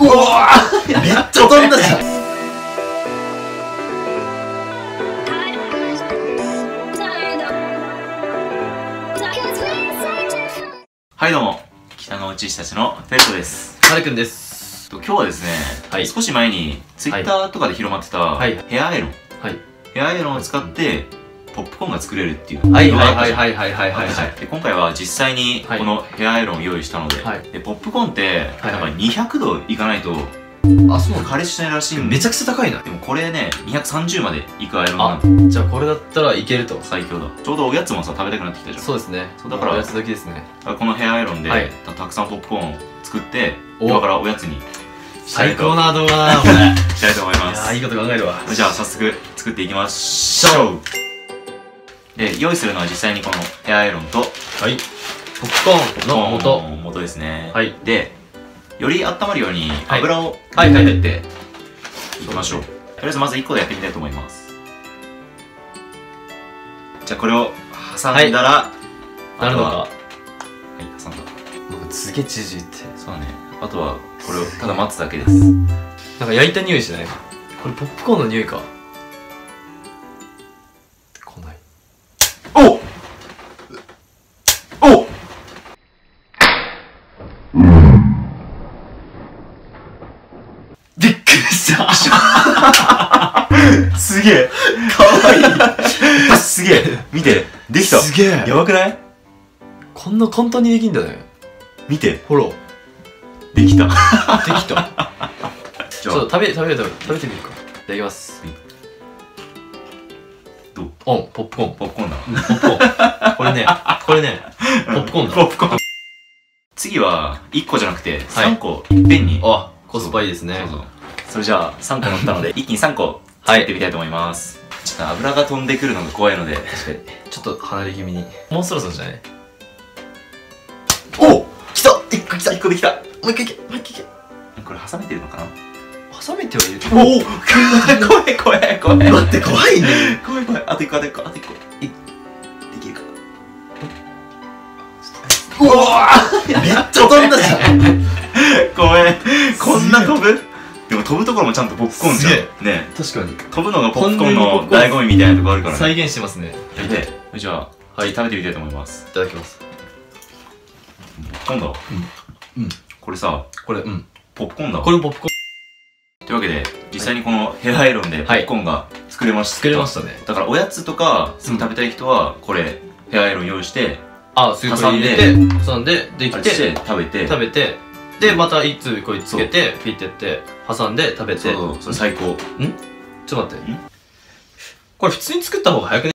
うわー。めっちゃ飛んだじゃん。はいどうも。北の内たちのフェルトです。はるくんです。と今日はですね、はい。少し前にツイッターとかで広まってた、はい。ヘアアイロン。はい。ヘアアイロンを使ってポップコーンが作れるっていう。はいはいったじゃん。はいはいはいはいはいで今回は実際にはい。このヘアアイロンを用意したので,、はい。でポップコーンってはいなんか200度いかないとあそうなんだ。加熱しないらしいめちゃくちゃ高いな。でもこれね230までいくアイロンなんでじゃあこれだったらいけると。最強だちょうどおやつもさ食べたくなってきたじゃん。そうですね。そうだからおやつ時ですね。このヘアアイロンで、はい。たたくさんポップコーンを作ってお。今からおやつに最高な動画だなこれ。い したいと思います。やーいいこと考えるわ。じゃあ早速作っていきましょうで用意するのは実際にこのヘアアイロンとはい。ポップコーンの素の元ですね。はい。でより温まるようにはい。油をはいはい。はいっていきましょう。とりあえずまず1個でやってみたいと思います。じゃあこれを挟んだら、なるのか。ははい挟んだ。なんかすげえ縮って。そうだね。あとはこれをただ待つだけです。なんか焼いた匂いしない？これポップコーンの匂いか すげえ。かわいい。すげえ。見て。できた。すげえ。やばくない？こんな簡単にできんだね。見て。ほらできた。できた。ちょっと食べ食べ食べ食べてみるか。いただきます。どう？オンポップコーン。ポップコーンだ。ポップコーン。これね。これね。ポップコーンだ。ポップコーン。次は1個じゃなくて3個いっぺんに。あコスパいいですね。そうそうそれじゃあ3個乗ったので 一気に3個作ってみたいと思います、ちょっと油が飛んでくるのが怖いので。確かに。ちょっと離れ気味に。もうそろそろじゃない？お来た！1個来た！1個できた！もう一回いけ！もう一回いけ！これ挟めてるのかな？挟めてはいる。おお 怖い怖い怖い。待って怖いね。怖い怖い。あと1個あと1個あと1個。いできるか？うわめっちゃ飛んだじゃん。ごめん。こんな飛ぶ？でも飛ぶところもちゃんとポップコーンじゃん。すね。確かに。飛ぶのがポップコーンの醍醐味みたいなとこあるからね。再現してますね。でじゃあはい食べてみたいと思います。いただきます。今度うん。これさこれ。うん。ポップコーンだわ。これもポップコーン。というわけで実際にこのヘアアイロンでポップコーンが作れました、作れましたね。だからおやつとかすぐ食べたい人はこれヘアアイロン用意してあスープ入れて挟んでできてて食べて。食べてでまたいつこれつけてピッてやって挟んで食べてそうそうそれ最高。ちょっと待って。んこれ普通に作った方が早くね？